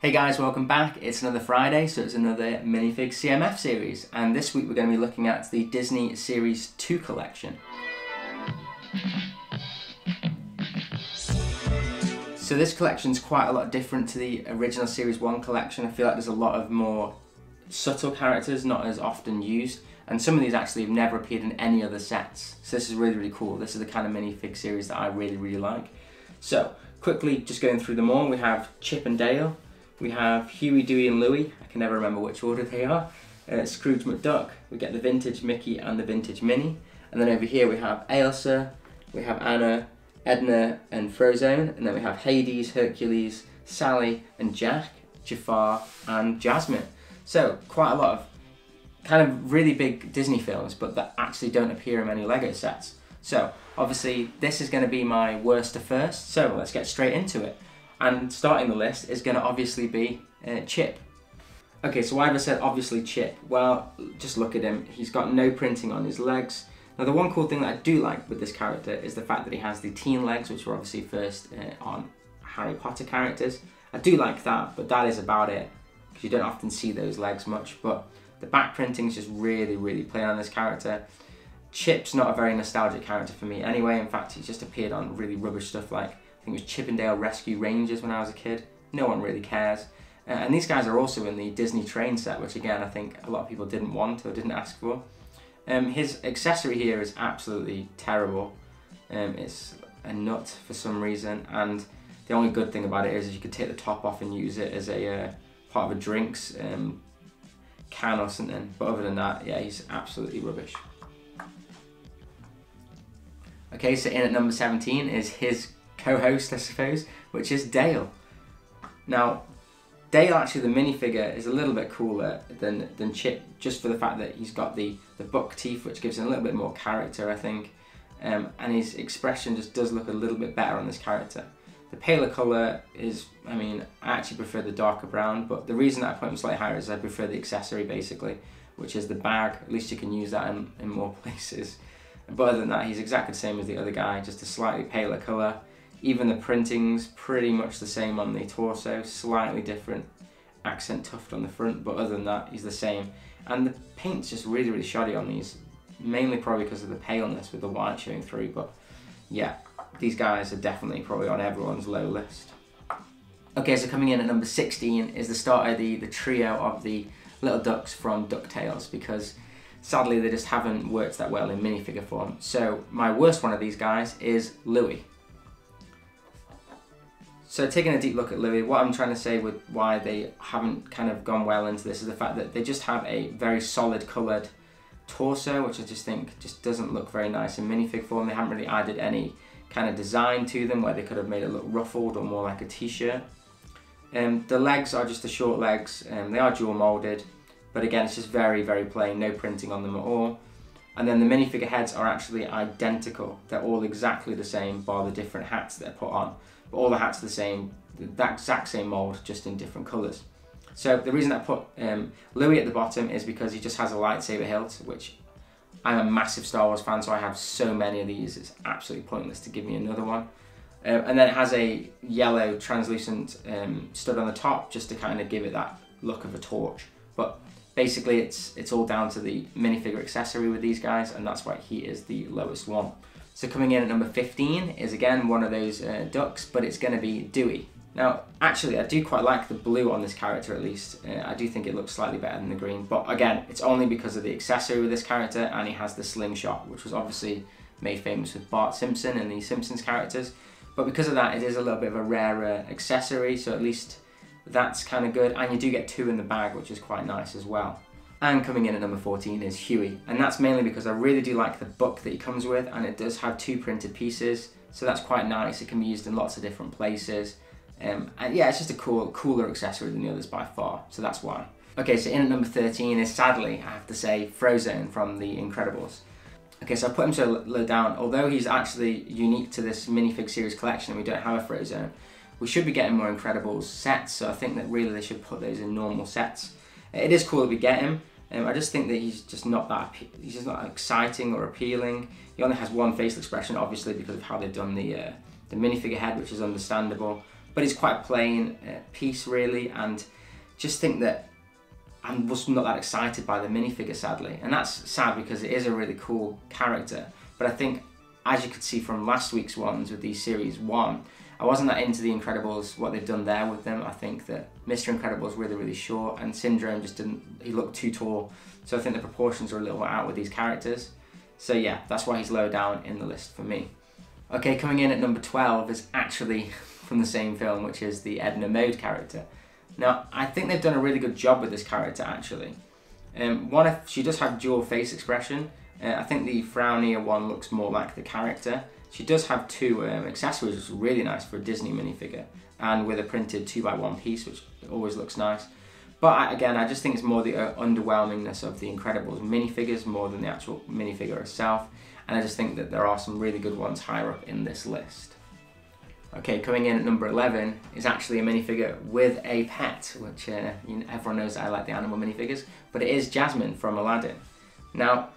Hey guys, welcome back. It's another Friday, so it's another minifig CMF series, and this week we're going to be looking at the Disney Series 2 collection. So this collection is quite a lot different to the original Series 1 collection. I feel like there's a lot of more subtle characters, not as often used, and some of these actually have never appeared in any other sets. So this is really, really cool. This is the kind of minifig series that I really, really like. So, quickly just going through them all, we have Chip and Dale, we have Huey, Dewey and Louie, I can never remember which order they are, uh, Scrooge McDuck, we get the vintage Mickey and the vintage Minnie, and then over here we have Elsa, we have Anna, Edna and Frozone, and then we have Hades, Hercules, Sally and Jack, Jafar and Jasmine. So quite a lot of kind of really big Disney films, but that actually don't appear in many Lego sets. So obviously this is going to be my worst to first, so let's get straight into it. And starting the list is going to obviously be uh, Chip. Okay, so why have I said obviously Chip? Well, just look at him. He's got no printing on his legs. Now the one cool thing that I do like with this character is the fact that he has the teen legs, which were obviously first uh, on Harry Potter characters. I do like that, but that is about it, because you don't often see those legs much, but the back printing is just really, really plain on this character. Chip's not a very nostalgic character for me anyway, in fact he's just appeared on really rubbish stuff like, think it was Chip 'n Dale Rescue Rangers when I was a kid. No one really cares. Uh, and these guys are also in the Disney train set, which again I think a lot of people didn't want or didn't ask for. Um, his accessory here is absolutely terrible. Um, it's a nut for some reason, and the only good thing about it is you could take the top off and use it as a uh, part of a drinks um, can or something. But other than that, yeah, he's absolutely rubbish. Okay, so in at number 17 is his co-host, I suppose, which is Dale. Now, Dale actually the minifigure is a little bit cooler than than Chip, just for the fact that he's got the the buck teeth, which gives him a little bit more character, I think. Um, and his expression just does look a little bit better on this character. The paler colour is, I mean, I actually prefer the darker brown, but the reason that I put him slightly higher is I prefer the accessory basically, which is the bag. At least you can use that in, in more places. But other than that, he's exactly the same as the other guy, just a slightly paler colour. Even the printing's pretty much the same on the torso, slightly different accent tuft on the front, but other than that, he's the same. And the paint's just really, really shoddy on these, mainly probably because of the paleness with the white showing through, but yeah, these guys are definitely probably on everyone's low list. Okay, so coming in at number 16 is the start of the, the trio of the little ducks from DuckTales, because sadly they just haven't worked that well in minifigure form. So my worst one of these guys is Louie. So taking a deep look at Louie, what I'm trying to say with why they haven't kind of gone well into this is the fact that they just have a very solid coloured torso, which I just think just doesn't look very nice in minifig form. They haven't really added any kind of design to them where they could have made it look ruffled or more like a t-shirt. Um, the legs are just the short legs, um, they are dual moulded, but again it's just very, very plain, no printing on them at all. And then the minifigure heads are actually identical. They're all exactly the same, bar the different hats they're put on. All the hats are the same, that exact same mold, just in different colours. So the reason I put um, Louie at the bottom is because he just has a lightsaber hilt, which I'm a massive Star Wars fan, so I have so many of these, it's absolutely pointless to give me another one. Uh, and then it has a yellow translucent um, stud on the top, just to kind of give it that look of a torch. But basically it's, it's all down to the minifigure accessory with these guys, and that's why he is the lowest one. So coming in at number 15 is again one of those uh, ducks, but it's going to be Dewey. Now, actually, I do quite like the blue on this character at least. Uh, I do think it looks slightly better than the green, but again, it's only because of the accessory with this character, and he has the slingshot, which was obviously made famous with Bart Simpson and the Simpsons characters. But because of that, it is a little bit of a rarer accessory, so at least that's kind of good. And you do get two in the bag, which is quite nice as well. And coming in at number 14 is Huey. And that's mainly because I really do like the book that he comes with and it does have two printed pieces. So that's quite nice. It can be used in lots of different places. Um, and yeah, it's just a cool, cooler accessory than the others by far. So that's why. Okay, so in at number 13 is sadly, I have to say, Frozone from The Incredibles. Okay, so I put him so low down. Although he's actually unique to this minifig series collection and we don't have a Frozone, we should be getting more Incredibles sets. So I think that really they should put those in normal sets. It is cool that we get him. Um, I just think that he's just not that he's just not exciting or appealing. He only has one facial expression, obviously because of how they've done the uh, the minifigure head, which is understandable. but he's quite plain uh, piece really, and just think that I was not that excited by the minifigure sadly, and that's sad because it is a really cool character. But I think, as you could see from last week's ones with these series one, I wasn't that into the Incredibles, what they've done there with them. I think that Mr. Incredible is really, really short, and Syndrome just didn't, he looked too tall. So I think the proportions are a little out with these characters. So yeah, that's why he's low down in the list for me. Okay, coming in at number 12 is actually from the same film, which is the Edna Mode character. Now, I think they've done a really good job with this character actually. Um, one, if she does have dual face expression. Uh, I think the frownier one looks more like the character. She does have two um, accessories, which is really nice for a Disney minifigure, and with a printed 2x1 piece, which always looks nice. But again, I just think it's more the uh, underwhelmingness of the Incredibles minifigures more than the actual minifigure itself. And I just think that there are some really good ones higher up in this list. Okay, coming in at number 11 is actually a minifigure with a pet, which uh, you know, everyone knows I like the animal minifigures, but it is Jasmine from Aladdin. Now,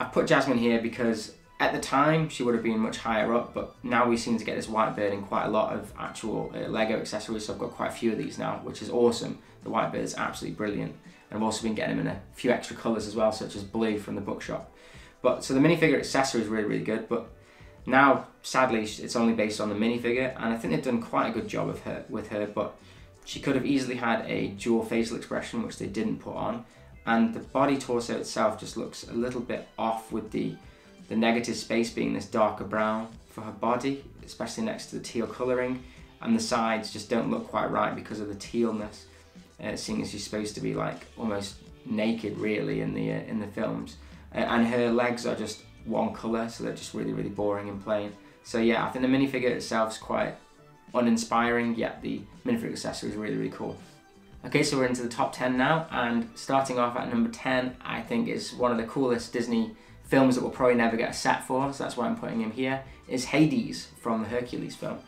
I put Jasmine here because at the time she would have been much higher up, but now we seem to get this white bird in quite a lot of actual uh, Lego accessories, so I've got quite a few of these now, which is awesome. The white bird is absolutely brilliant. And I've also been getting them in a few extra colours as well, such as blue from the bookshop. But so the minifigure accessory is really, really good, but now, sadly, it's only based on the minifigure, and I think they've done quite a good job of her with her. But she could have easily had a dual facial expression, which they didn't put on, and the body torso itself just looks a little bit off with the the negative space being this darker brown for her body, especially next to the teal colouring, and the sides just don't look quite right because of the tealness. Uh, seeing as she's supposed to be like almost naked, really, in the uh, in the films, uh, and her legs are just one colour, so they're just really, really boring and plain. So yeah, I think the minifigure itself is quite uninspiring, yet the minifigure accessory is really, really cool. Okay, so we're into the top 10 now, and starting off at number 10, I think is one of the coolest Disney films that we'll probably never get a set for, so that's why I'm putting him here, is Hades from the Hercules film.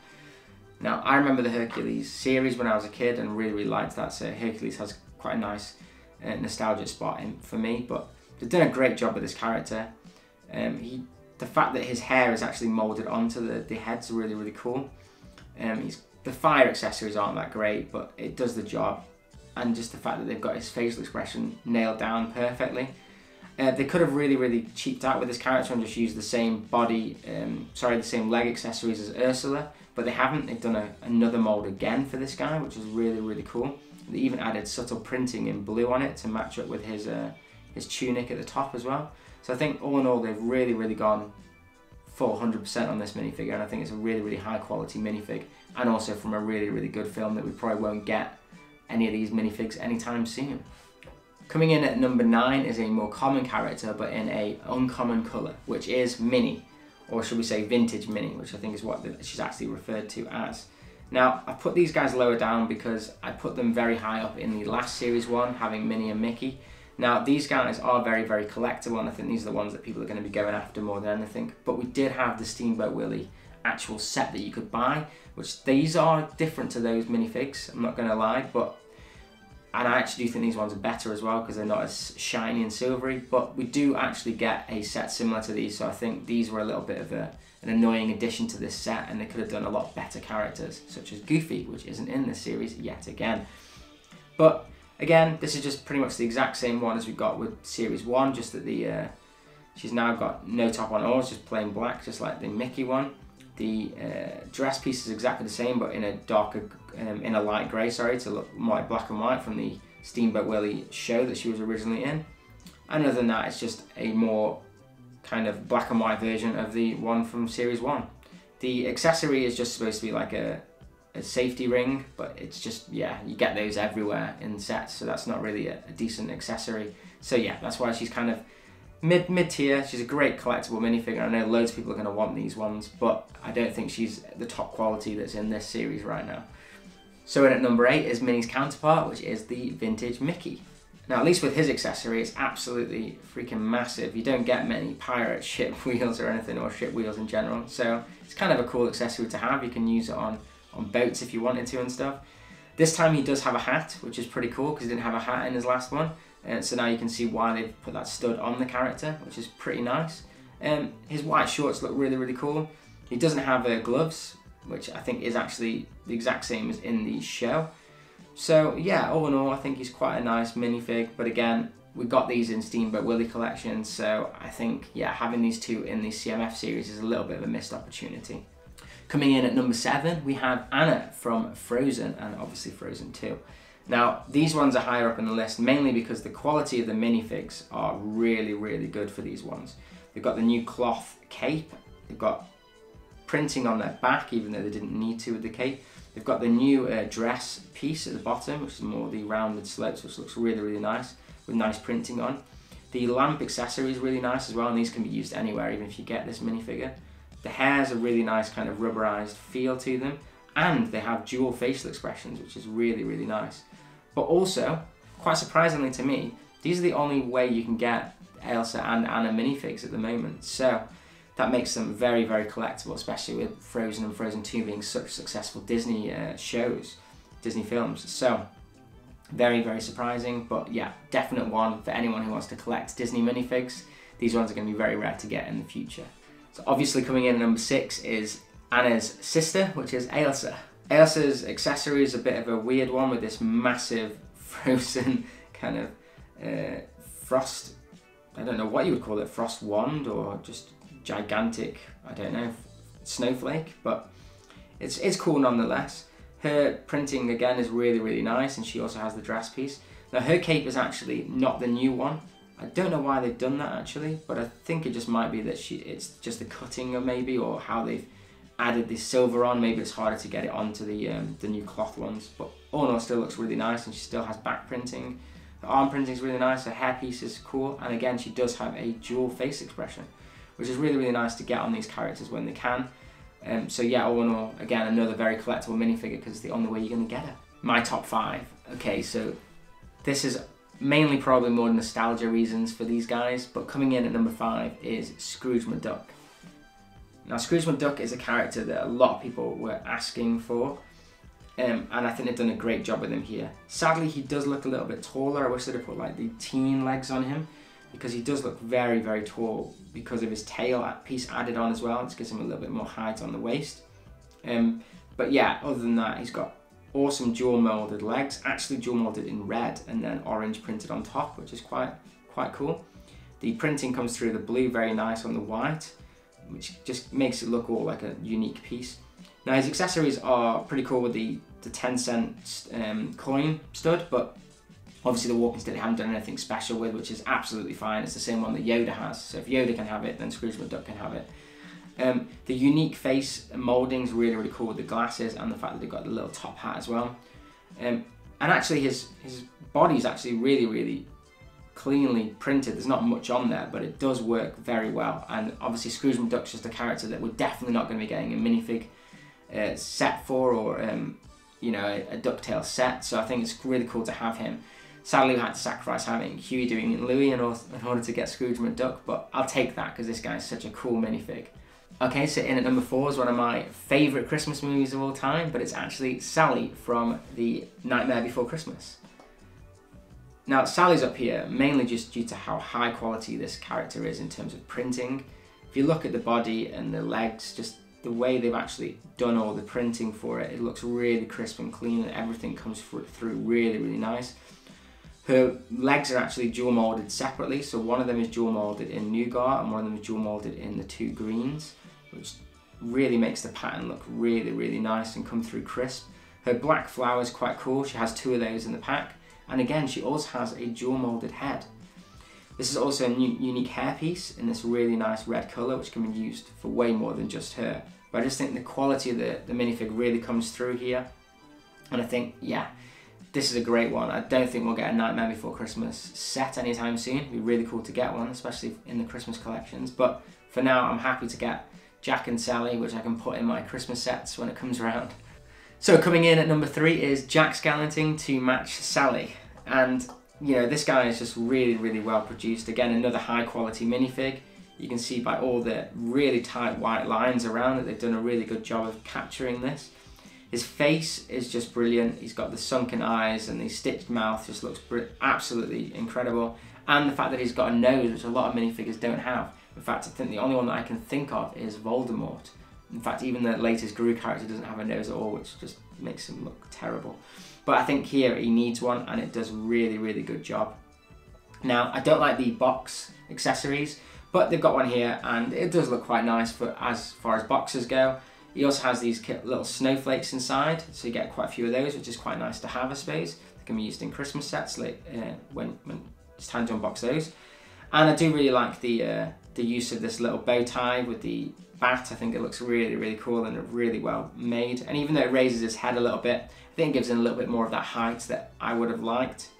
Now, I remember the Hercules series when I was a kid and really, really liked that, so Hercules has quite a nice uh, nostalgic spot in, for me, but they've done a great job with this character. Um, he, the fact that his hair is actually molded onto the, the head's really, really cool. Um, the fire accessories aren't that great, but it does the job. And just the fact that they've got his facial expression nailed down perfectly. Uh, they could have really, really cheaped out with this character and just used the same body, um, sorry, the same leg accessories as Ursula, but they haven't. They've done a, another mold again for this guy, which is really, really cool. They even added subtle printing in blue on it to match up with his uh, his tunic at the top as well. So I think all in all, they've really, really gone full 100% on this minifigure, and I think it's a really, really high quality minifig, and also from a really, really good film that we probably won't get any of these minifigs anytime soon. Coming in at number 9 is a more common character, but in a uncommon colour, which is Minnie, or should we say vintage Minnie, which I think is what she's actually referred to as. Now, I put these guys lower down because I put them very high up in the last series one, having Minnie and Mickey, now, these guys are very, very collectible, and I think these are the ones that people are going to be going after more than anything. But we did have the Steamboat Willie actual set that you could buy, which these are different to those minifigs, I'm not going to lie, but and I actually do think these ones are better as well because they're not as shiny and silvery, but we do actually get a set similar to these, so I think these were a little bit of a, an annoying addition to this set, and they could have done a lot better characters, such as Goofy, which isn't in this series yet again. But Again, this is just pretty much the exact same one as we got with Series 1, just that the uh, she's now got no top on all, it's just plain black, just like the Mickey one. The uh, dress piece is exactly the same, but in a darker, um, in a light grey, sorry, to look like black and white from the Steamboat Willie show that she was originally in. And other than that, it's just a more kind of black and white version of the one from Series 1. The accessory is just supposed to be like a a safety ring, but it's just, yeah, you get those everywhere in sets, so that's not really a, a decent accessory. So yeah, that's why she's kind of mid mid tier. She's a great collectible minifigure. I know loads of people are going to want these ones, but I don't think she's the top quality that's in this series right now. So in at number eight is Minnie's counterpart, which is the vintage Mickey. Now, at least with his accessory, it's absolutely freaking massive. You don't get many pirate ship wheels or anything, or ship wheels in general. So it's kind of a cool accessory to have. You can use it on on boats if you wanted to and stuff. This time he does have a hat, which is pretty cool because he didn't have a hat in his last one. And so now you can see why they've put that stud on the character, which is pretty nice. Um, his white shorts look really, really cool. He doesn't have uh, gloves, which I think is actually the exact same as in the show. So yeah, all in all, I think he's quite a nice minifig. But again, we got these in Steamboat Willie collection, so I think yeah, having these two in the CMF series is a little bit of a missed opportunity. Coming in at number seven, we have Anna from Frozen, and obviously Frozen 2. Now, these ones are higher up in the list mainly because the quality of the minifigs are really, really good for these ones. They've got the new cloth cape, they've got printing on their back, even though they didn't need to with the cape. They've got the new uh, dress piece at the bottom, which is more the rounded slopes, which looks really, really nice, with nice printing on. The lamp accessory is really nice as well, and these can be used anywhere, even if you get this minifigure. The hairs are really nice, kind of rubberized feel to them, and they have dual facial expressions, which is really, really nice. But also, quite surprisingly to me, these are the only way you can get Elsa and Anna minifigs at the moment. So that makes them very, very collectible, especially with Frozen and Frozen 2 being such successful Disney uh, shows, Disney films. So very, very surprising, but yeah, definite one for anyone who wants to collect Disney minifigs. These ones are going to be very rare to get in the future. So obviously coming in at number six is Anna's sister, which is Elsa. Elsa's accessory is a bit of a weird one with this massive frozen kind of uh, frost, I don't know what you would call it, frost wand or just gigantic, I don't know, snowflake, but it's, it's cool nonetheless. Her printing again is really, really nice and she also has the dress piece. Now her cape is actually not the new one. I don't know why they've done that actually, but I think it just might be that she it's just the cutting of maybe or how they've added this silver on. Maybe it's harder to get it onto the um, the new cloth ones, but all in all, still looks really nice, and she still has back printing. The arm printing is really nice. Her hairpiece is cool, and again, she does have a dual face expression, which is really really nice to get on these characters when they can. Um, so yeah, all in all, again, another very collectible minifigure because it's the only way you're gonna get it. My top five. Okay, so this is mainly probably more nostalgia reasons for these guys, but coming in at number five is Scrooge McDuck. Now, Scrooge McDuck is a character that a lot of people were asking for, um, and I think they've done a great job with him here. Sadly, he does look a little bit taller. I wish they'd have put like the teen legs on him because he does look very, very tall because of his tail piece added on as well. It gives him a little bit more height on the waist. Um, but yeah, other than that, he's got awesome dual molded legs, actually dual molded in red and then orange printed on top, which is quite quite cool. The printing comes through the blue very nice on the white which just makes it look all like a unique piece. Now his accessories are pretty cool with the, the 10 cent um, coin stud, but obviously the walking stick they haven't done anything special with, which is absolutely fine. It's the same one that Yoda has, so if Yoda can have it, then Scrooge McDuck can have it. Um, the unique face moulding is really, really cool with the glasses and the fact that they've got the little top hat as well. Um, and actually his, his body is actually really, really cleanly printed. There's not much on there, but it does work very well. And obviously, Scrooge McDuck's just a character that we're definitely not going to be getting a minifig uh, set for, or um, you know, a, a Ducktail set. So I think it's really cool to have him. Sadly, we had to sacrifice having Huey Dewey Louie in order, in order to get Scrooge McDuck, but I'll take that because this guy's such a cool minifig. Okay, so in at number four is one of my favourite Christmas movies of all time, but it's actually Sally from The Nightmare Before Christmas. Now, Sally's up here mainly just due to how high quality this character is in terms of printing. If you look at the body and the legs, just the way they've actually done all the printing for it, it looks really crisp and clean and everything comes through really, really nice. Her legs are actually dual molded separately, so one of them is dual molded in Nougat and one of them is dual molded in the two greens, which really makes the pattern look really, really nice and come through crisp. Her black flower is quite cool, she has two of those in the pack. And again, she also has a dual molded head. This is also a unique hairpiece in this really nice red colour, which can be used for way more than just her. But I just think the quality of the, the minifig really comes through here. And I think, yeah, this is a great one. I don't think we'll get a Nightmare Before Christmas set anytime soon. It'd be really cool to get one, especially in the Christmas collections. But for now, I'm happy to get Jack and Sally, which I can put in my Christmas sets when it comes around. So coming in at number three is Jack Skellington to match Sally. And, you know, this guy is just really, really well produced. Again, another high quality minifig. You can see by all the really tight white lines around it, they've done a really good job of capturing this. His face is just brilliant. He's got the sunken eyes and the stitched mouth just looks absolutely incredible. And the fact that he's got a nose, which a lot of minifigures don't have. In fact, I think the only one that I can think of is Voldemort In fact, even the latest Gru character doesn't have a nose at all, which just makes him look terrible. But I think here he needs one, and it does really, really good job. Now, I don't like the box accessories, but they've got one here, and it does look quite nice for as far as boxes go. He also has these little snowflakes inside, so you get quite a few of those, which is quite nice to have, I suppose. They can be used in Christmas sets like, uh, when, when it's time to unbox those. And I do really like the uh, the use of this little bow tie with the bat. I think it looks really, really cool and really well made. And even though it raises his head a little bit, I think it gives him a little bit more of that height that I would have liked.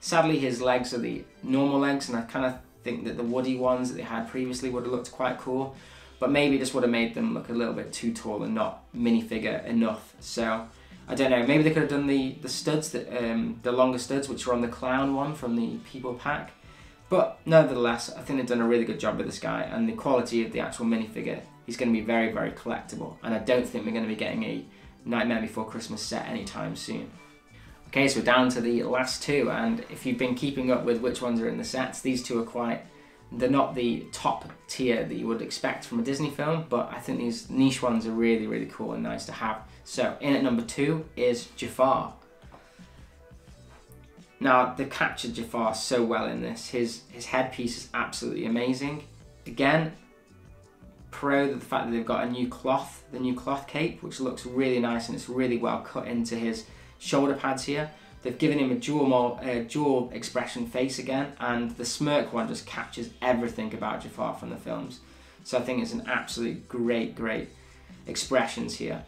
Sadly, his legs are the normal legs, and I kind of think that the woody ones that they had previously would have looked quite cool. But maybe this would have made them look a little bit too tall and not minifigure enough. So I don't know. Maybe they could have done the the studs that um, the longer studs, which were on the clown one from the People Pack. But nevertheless, I think they've done a really good job with this guy, and the quality of the actual minifigure, he's going to be very, very collectible. And I don't think we're going to be getting a Nightmare Before Christmas set anytime soon. Okay, so we're down to the last two, and if you've been keeping up with which ones are in the sets, these two are quite. They're not the top tier that you would expect from a Disney film, but I think these niche ones are really, really cool and nice to have. So, in at number two is Jafar. Now, they've captured Jafar so well in this. His his headpiece is absolutely amazing. Again, pro the fact that they've got a new cloth, the new cloth cape, which looks really nice and it's really well cut into his shoulder pads here. They've given him a dual, uh, dual expression face again, and the smirk one just captures everything about Jafar from the films. So I think it's an absolute great, great expressions here.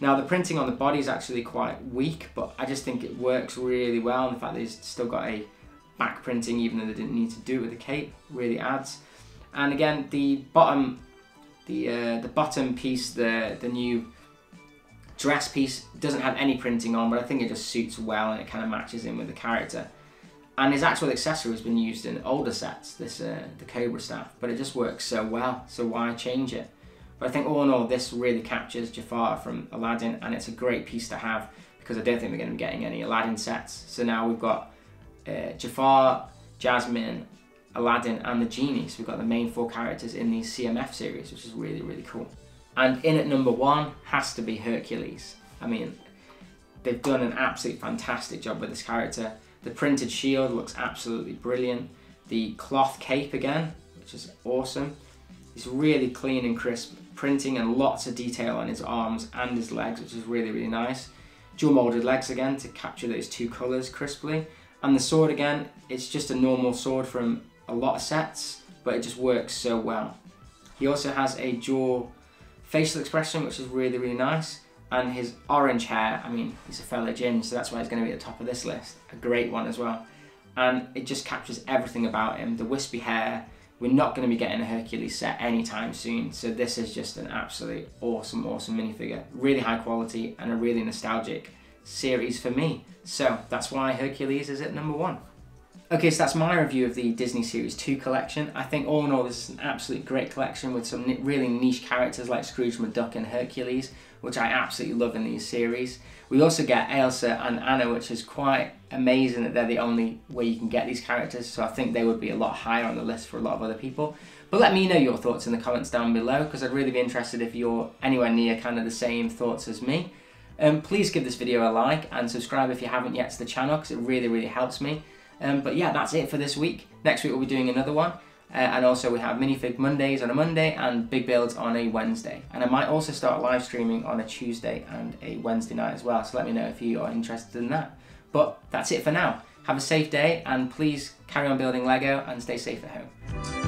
Now the printing on the body is actually quite weak, but I just think it works really well. And the fact that he's still got a back printing, even though they didn't need to do it with the cape, really adds. And again, the bottom, the uh, the bottom piece, the the new dress piece doesn't have any printing on, but I think it just suits well and it kind of matches in with the character. And his actual accessory has been used in older sets, this uh, the Cobra staff, but it just works so well. So why change it? But I think all in all, this really captures Jafar from Aladdin, and it's a great piece to have because I don't think we're going to be getting any Aladdin sets. So now we've got uh, Jafar, Jasmine, Aladdin, and the Genie. So we've got the main four characters in the CMF series, which is really, really cool. And in at number one has to be Hercules. I mean, they've done an absolutely fantastic job with this character. The printed shield looks absolutely brilliant. The cloth cape again, which is awesome. It's really clean and crisp printing and lots of detail on his arms and his legs, which is really, really nice. Dual molded legs again to capture those two colours crisply. And the sword again, it's just a normal sword from a lot of sets, but it just works so well. He also has a dual facial expression, which is really, really nice. And his orange hair, I mean, he's a fellow Jinn, so that's why he's going to be at the top of this list. A great one as well. And it just captures everything about him. The wispy hair, we're not going to be getting a Hercules set anytime soon, so this is just an absolute awesome, awesome minifigure. Really high quality and a really nostalgic series for me. So that's why Hercules is at number one. Okay, so that's my review of the Disney Series 2 collection. I think all in all this is an absolute great collection with some really niche characters like Scrooge McDuck and Hercules, which I absolutely love in these series. We also get Elsa and Anna, which is quite amazing that they're the only way you can get these characters, so I think they would be a lot higher on the list for a lot of other people. But let me know your thoughts in the comments down below, because I'd really be interested if you're anywhere near kind of the same thoughts as me. Um, please give this video a like and subscribe if you haven't yet to the channel, because it really, really helps me. Um, but yeah, that's it for this week. Next week we'll be doing another one. Uh, and also we have minifig Mondays on a Monday and big builds on a Wednesday. And I might also start live streaming on a Tuesday and a Wednesday night as well. So let me know if you are interested in that. But that's it for now. Have a safe day and please carry on building Lego and stay safe at home.